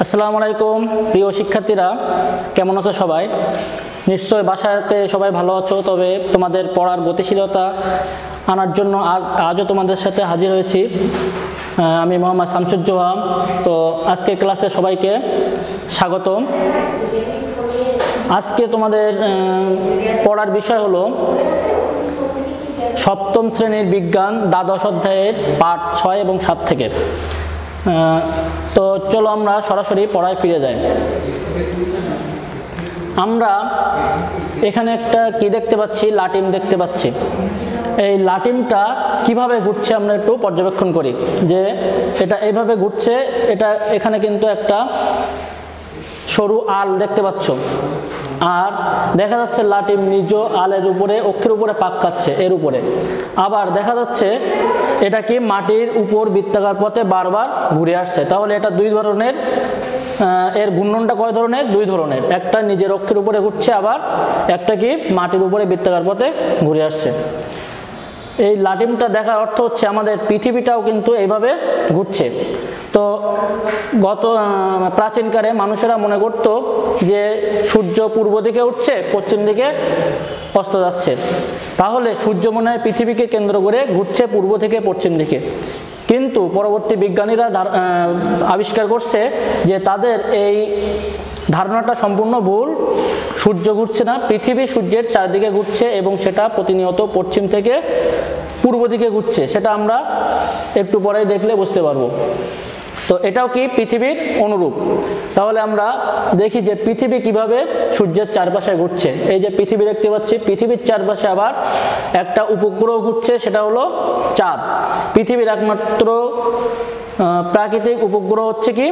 আসসালামু আলাইকুম, প্রিয় শিক্ষার্থীরা, কেমন আছো সবাই? নিশ্চয় বাসাতে সবাই ভালো আছো, তবে তোমাদের পড়ার গতিশীলতা আনার জন্য আজও তোমাদের সাথে হাজির হয়েছি। আমি মোহাম্মদ শামসুজ্জোহা তো আজকের ক্লাসে সবাইকে স্বাগতম। আজকে তোমাদের পড়ার বিষয় হলো সপ্তম শ্রেণির বিজ্ঞান দ্বাদশ অধ্যায়ের পাঠ ছয় এবং সাত থেকে। তো চলো আমরা সরাসরি পড়ায় ফিরে যাই। আমরা এখানে একটা কি দেখতে পাচ্ছি? লাটিম দেখতে পাচ্ছি। এই লাটিমটা কীভাবে ঘুরছে আমরা একটু পর্যবেক্ষণ করি। যে এটা এইভাবে ঘুরছে, এটা এখানে কিন্তু একটা সরু আল দেখতে পাচ্ছ। আর দেখা যাচ্ছে লাটিম নিজ আলের উপরে, অক্ষের উপরে পাক খাচ্ছে, এর উপরে। আবার দেখা যাচ্ছে এটা কি মাটির উপর বৃত্তাকার পথে বারবার ঘুরে আসছে? তাহলে এটা দুই ধরনের এর ঘূর্ণনটা কয় ধরনের? দুই ধরনের। একটা নিজের অক্ষের উপরে ঘুরছে, আবার একটা কি মাটির উপরে বৃত্তাকার পথে ঘুরে আসছে। এই লাটিমটা দেখার অর্থ হচ্ছে আমাদের পৃথিবীটাও কিন্তু এইভাবে ঘুরছে। তো গত প্রাচীনকালে মানুষেরা মনে করত যে সূর্য পূর্ব দিকে উঠছে, পশ্চিম দিকে অস্ত যাচ্ছে। তাহলে সূর্য মনে হয় পৃথিবীকে কেন্দ্র করে ঘুরছে পূর্ব থেকে পশ্চিম দিকে। কিন্তু পরবর্তী বিজ্ঞানীরা আবিষ্কার করছে যে তাদের এই ধারণাটা সম্পূর্ণ ভুল। সূর্য ঘুরছে না, পৃথিবী সূর্যের চারদিকে ঘুরছে এবং সেটা প্রতিনিয়ত পশ্চিম থেকে পূর্ব দিকে ঘুরছে। সেটা আমরা একটু পরেই দেখলে বুঝতে পারব। তো এটাও কি পৃথিবীর অনুরূপ? তাহলে আমরা দেখি যে পৃথিবী কীভাবে সূর্যের চারপাশে ঘুরছে। এই যে পৃথিবী দেখতে পাচ্ছি, পৃথিবীর চারপাশে আবার একটা উপগ্রহ ঘুরছে, সেটা হলো চাঁদ। পৃথিবীর একমাত্র প্রাকৃতিক উপগ্রহ হচ্ছে কি?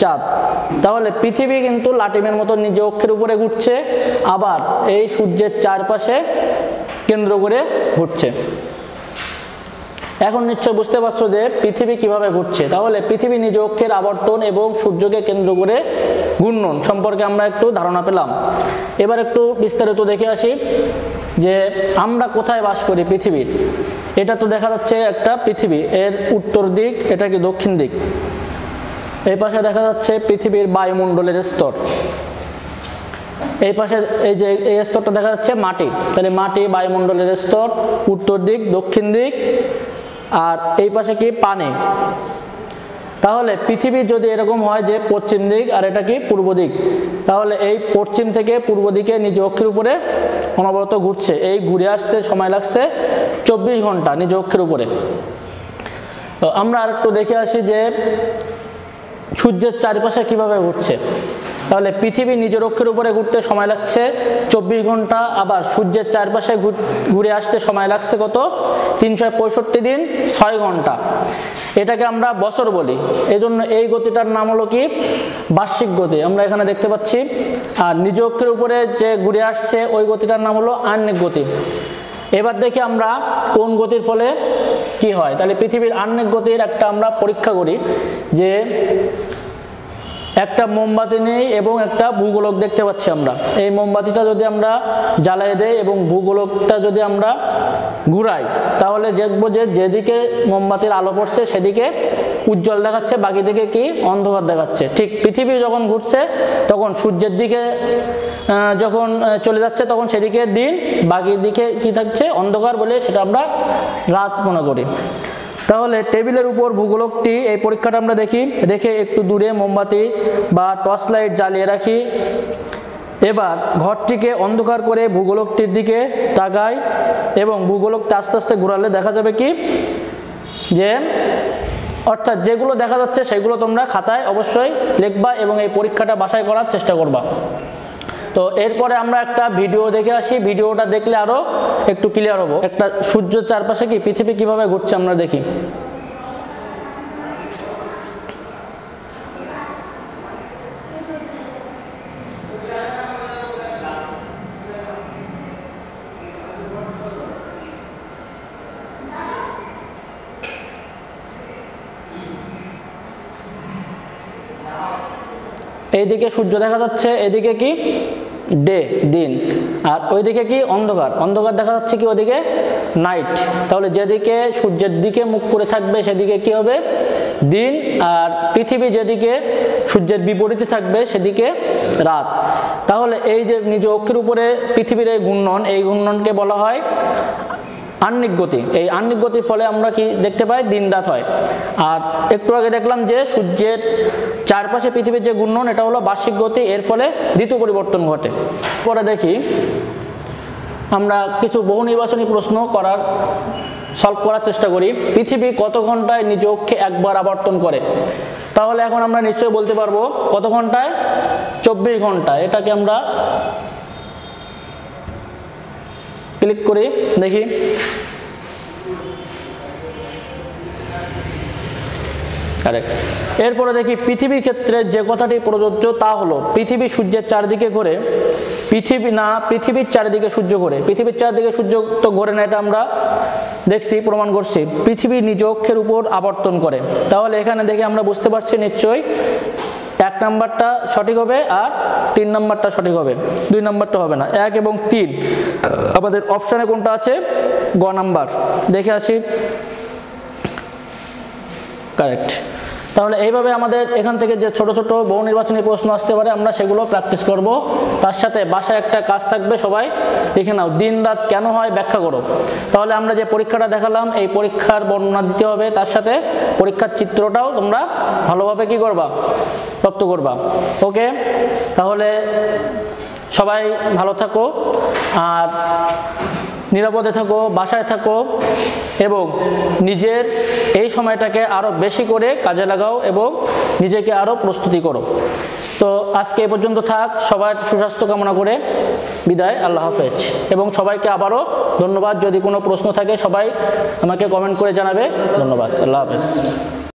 চাঁদ। তাহলে পৃথিবী কিন্তু লাটিমের মতো নিজ অক্ষের উপরে ঘুরছে, আবার এই সূর্যের চারপাশে কেন্দ্র করে ঘুরছে। এখন নিশ্চয় বুঝতে পারছ যে পৃথিবী কীভাবে ঘুরছে। তাহলে পৃথিবী নিজ অক্ষের আবর্তন এবং সূর্যকে কেন্দ্র করে ঘূর্ণন সম্পর্কে আমরা একটু ধারণা পেলাম। এবার একটু বিস্তারিত দেখে আসি যে আমরা কোথায় বাস করি পৃথিবীর। এটা তো দেখা যাচ্ছে একটা পৃথিবী, এর উত্তর দিক, এটা কি দক্ষিণ দিক? এই পাশে দেখা যাচ্ছে পৃথিবীর বায়ুমণ্ডলের স্তর। এই পাশে এই যে এই স্তরটা দেখা যাচ্ছে মাটি, তাহলে মাটি বায়ুমণ্ডলের স্তর, উত্তর দিক, দক্ষিণ দিক আর এই পাশে কি? পানি। তাহলে পৃথিবী যদি এরকম হয় যে পশ্চিম দিক আর এটা কি? পূর্ব দিক। তাহলে এই পশ্চিম থেকে পূর্ব দিকে নিজ অক্ষের উপরে অনবরত ঘুরছে। এই ঘুরে আসতে সময় লাগছে চব্বিশ ঘণ্টা নিজ অক্ষের উপরে। তো আমরা আর একটু দেখে আসি যে সূর্যের চারপাশে কীভাবে ঘুরছে। তাহলে পৃথিবী নিজের অক্ষের উপরে ঘুরতে সময় লাগছে চব্বিশ ঘণ্টা, আবার সূর্যের চারপাশে ঘুরে আসতে সময় লাগছে কত? তিনশো পঁয়ষট্টি দিন, ছয় ঘণ্টা। এটাকে আমরা বছর বলি। এজন্য এই গতিটার নাম হলো কি? বার্ষিক গতি। আমরা এখানে দেখতে পাচ্ছি। আর নিজ অক্ষের উপরে যে ঘুরে আসছে, ওই গতিটার নাম হলো আহ্নিক গতি। এবার দেখি আমরা কোন গতির ফলে কি হয়। তাহলে পৃথিবীর আহ্নিক গতির একটা আমরা পরীক্ষা করি যে একটা মোমবাতি নেই এবং একটা ভূগোলক দেখতে পাচ্ছি আমরা। এই মোমবাতিটা যদি আমরা জ্বালাই দেই এবং ভূগোলকটা যদি আমরা ঘুরাই, তাহলে দেখব যে যেদিকে মোমবাতির আলো পড়ছে সেদিকে উজ্জ্বল দেখাচ্ছে, বাকি দিকে কি অন্ধকার দেখাচ্ছে। ঠিক পৃথিবী যখন ঘুরছে, তখন সূর্যের দিকে যখন চলে যাচ্ছে, তখন সেদিকে দিন, বাকি দিকে কি থাকছে? অন্ধকার বলে সেটা আমরা রাত মনে করি। তাহলে টেবিলের উপর ভূগোলকটি, এই পরীক্ষাটা আমরা দেখি। রেখে একটু দূরে মোমবাতি বা টর্চ লাইট জ্বালিয়ে রাখি। এবার ঘরটিকে অন্ধকার করে ভূগোলকটির দিকে তাকাই এবং ভূগোলকটা আস্তে আস্তে ঘোরালে দেখা যাবে কি? যে, অর্থাৎ যেগুলো দেখা যাচ্ছে সেগুলো তোমরা খাতায় অবশ্যই লিখবা এবং এই পরীক্ষাটা বাসায় করার চেষ্টা করবা। তো এরপরে আমরা একটা ভিডিও দেখে আসি। ভিডিওটা দেখলে আরও একটু ক্লিয়ার হব। একটা সূর্য চারপাশে কি পৃথিবী কীভাবে ঘুরছে আমরা দেখি। এইদিকে সূর্য দেখা যাচ্ছে, এদিকে কি? ডে, দিন। আর ওইদিকে কি? অন্ধকার। অন্ধকার দেখা যাচ্ছে কি ওদিকে? নাইট তাহলে যেদিকে সূর্যের দিকে মুখ করে থাকবে, সেদিকে কি হবে? দিন। আর পৃথিবী যেদিকে সূর্যের বিপরীতে থাকবে, সেদিকে রাত। তাহলে এই যে নিজ অক্ষের উপরে পৃথিবীর এই ঘূর্ণন, এই ঘূর্ণনকে বলা হয় আহ্নিক গতি। এই আহ্নিক গতির ফলে আমরা কি দেখতে পাই? দিন রাত হয়। আর একটু আগে দেখলাম যে সূর্যের চারপাশে পৃথিবীর যে ঘূর্ণন, এটা হলো বার্ষিক গতি, এর ফলে ঋতু পরিবর্তন ঘটে। পরে দেখি আমরা কিছু বহু নির্বাচনী প্রশ্ন করার সলভ করার চেষ্টা করি। পৃথিবী কত ঘন্টায় নিজ অক্ষে একবার আবর্তন করে? তাহলে এখন আমরা নিশ্চয়ই বলতে পারব, কত ঘন্টায়? চব্বিশ ঘণ্টা এটাকে আমরা ক্লিক করি দেখি। এরপরে দেখি পৃথিবীর ক্ষেত্রে যে কথাটি প্রযোজ্য তা হলো, পৃথিবী সূর্যের চারদিকে ঘোরে, পৃথিবী না, পৃথিবীর চারিদিকে সূর্য ঘোরে। পৃথিবীর চারদিকে সূর্য তো ঘোরে না, এটা আমরা দেখছি, প্রমাণ করছি। পৃথিবী নিজ অক্ষের উপর আবর্তন করে। তাহলে এখানে দেখে আমরা বুঝতে পারছি নিশ্চয়ই এক নাম্বারটা সঠিক হবে আর তিন নাম্বারটা সঠিক হবে, দুই নাম্বারটা হবে না। এক এবং তিন, আমাদের অপশানে কোনটা আছে? গ নাম্বার। দেখে আসি। কারেক্ট তাহলে এইভাবে আমাদের এখান থেকে যে ছোট ছোট বহু নির্বাচনী প্রশ্ন আসতে পারে, আমরা সেগুলো প্র্যাকটিস করব। তার সাথে বাসায় একটা কাজ থাকবে, সবাই লিখে নাও, দিন রাত কেন হয় ব্যাখ্যা করো। তাহলে আমরা যে পরীক্ষাটা দেখালাম, এই পরীক্ষার বর্ণনা দিতে হবে। তার সাথে পরীক্ষার চিত্রটাও তোমরা ভালোভাবে কি করবা? রপ্ত করবা। ওকে তাহলে সবাই ভালো থাকো, আর নিরাপদে থাকো, বাসায় থাকো, এবং নিজের এই সময়টাকে আরও বেশি করে কাজে লাগাও এবং নিজেকে আরও প্রস্তুতি করো। তো আজকে এ পর্যন্ত থাক, সবার সুস্বাস্থ্য কামনা করে বিদায়, আল্লাহ হাফেজ। এবং সবাইকে আবারও ধন্যবাদ, যদি কোনো প্রশ্ন থাকে সবাই আমাকে কমেন্ট করে জানাবে। ধন্যবাদ, আল্লাহ হাফেজ।